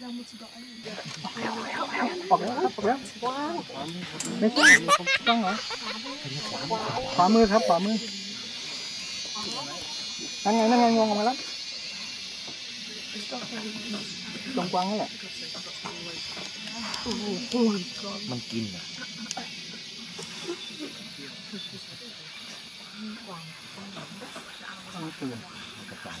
เราไม่จะบอกอะไร ออกแล้วครับออกแล้วไม่ใช่ต้องเหรอขวามือครับขวามือนั่นไงนั่นไงงวงออกมาแล้วตรงกวางนี่แหละ มันกินอ่ะ ต้องตื่น กระจาย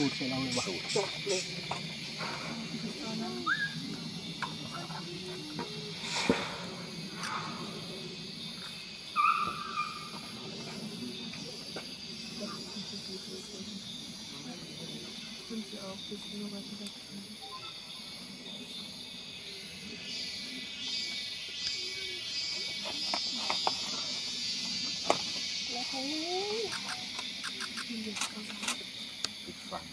सूट से लाऊंगे Thank you. Rafa.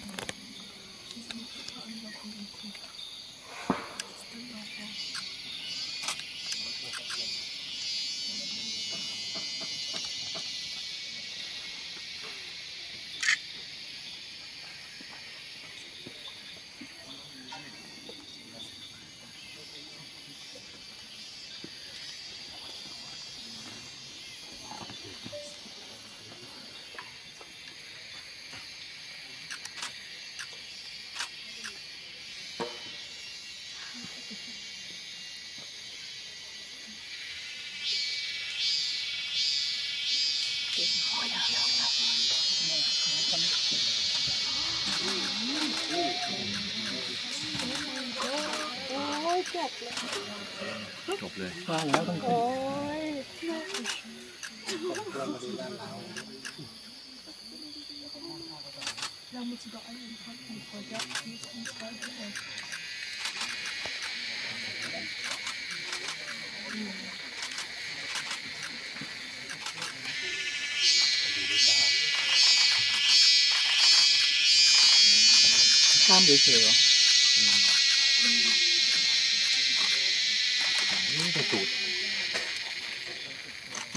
จแล้วเลยว่ะจบเลยจบเลยว่างแล้วต้องขึ้นเราไม่จะบอกอะ ข้ามเฉยๆเหรอนี่จะสูด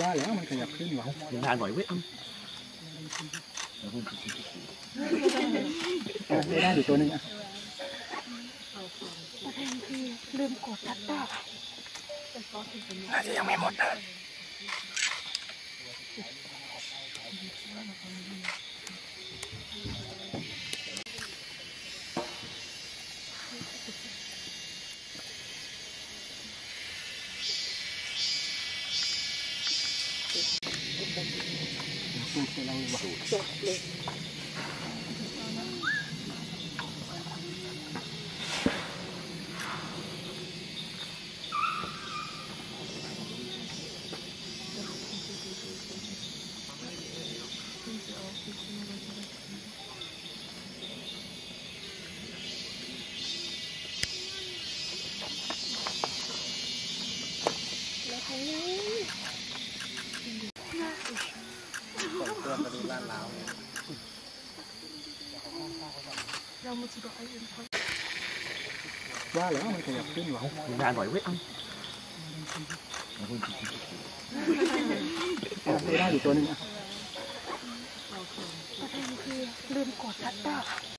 ว่าแล้วมันขยับขึ้นวะยินทานบ่อยเว้ยอะได้ได้อยู่ตัวหนึงอะประเด็นคือลืมกดตัดต่อน่าจะยังไม่หมดนะ Ito lang ba? Chocolate. ว่าแล้วมันขยับขึ้นวะยินทานบ่อยเว้ยอะได้ได้อยู่ตัวนึงอะคือลืมกดชัตเตอร์